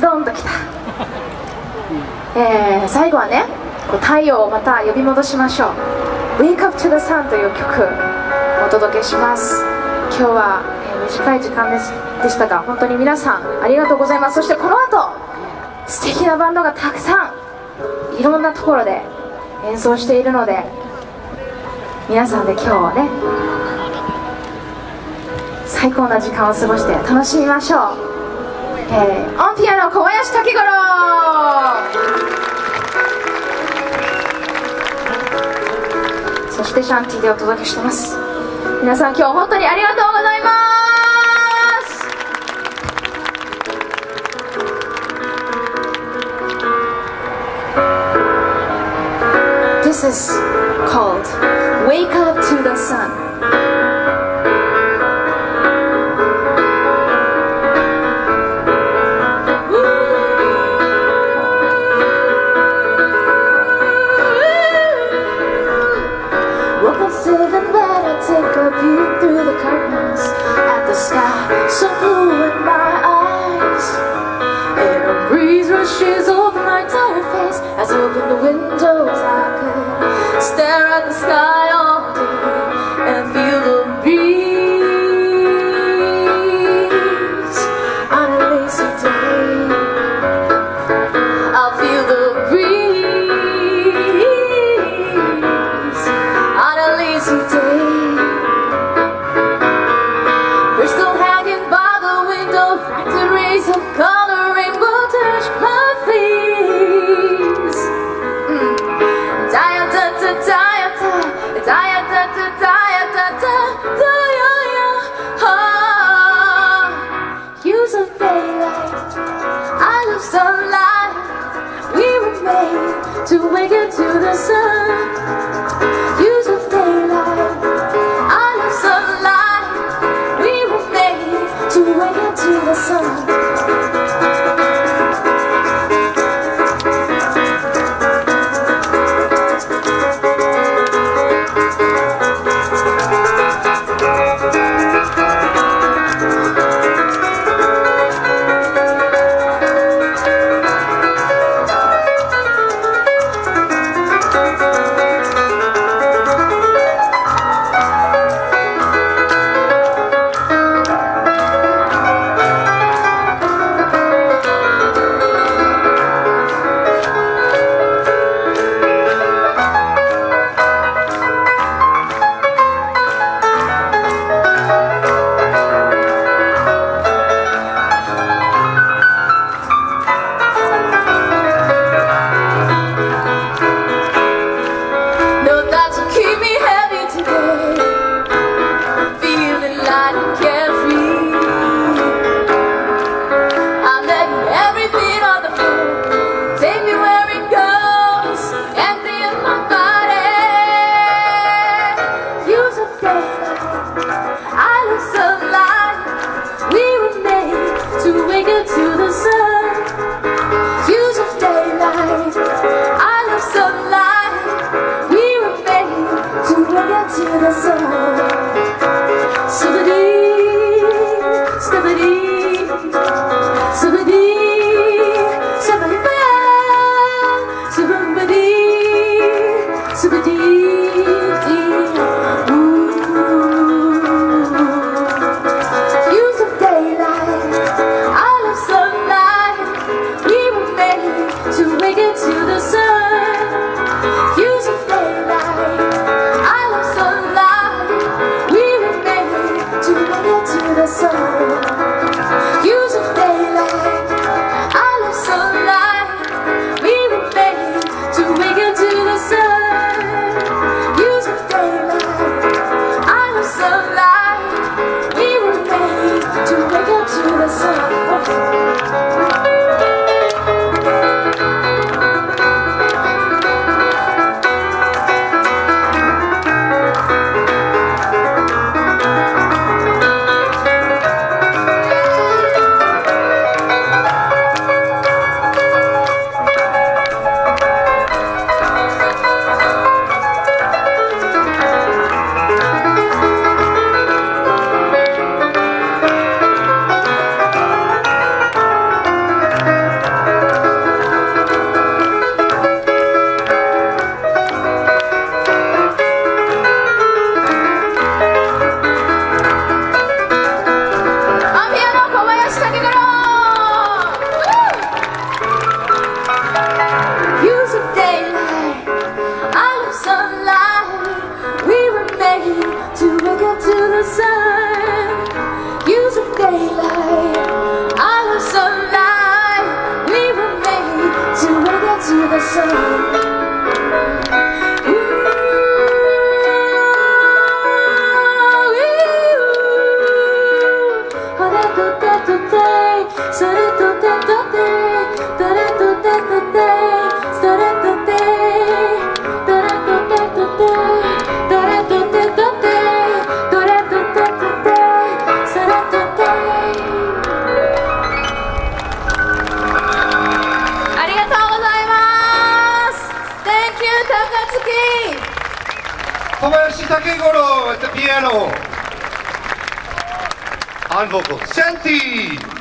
ドンときた。えー最後はね太陽をまた呼び戻しましょう「Wake Up to the Sun」という曲お届けします。今日は、えー短い時間ですでしたが本当に皆さんありがとうございます。そしてこの後素敵なバンドがたくさんいろんなところで演奏しているので皆さんで今日はね最高な時間を過ごして楽しみましょう、えー、オンピアノ小林武五郎。そしてシャンティでお届けしてます。皆さん今日本当にありがとうございます。This is called Wake Up to the Sun. Windows. to wake it to the sun. coração. それ高槻小林武五郎 at the piano on vocals. Shanti!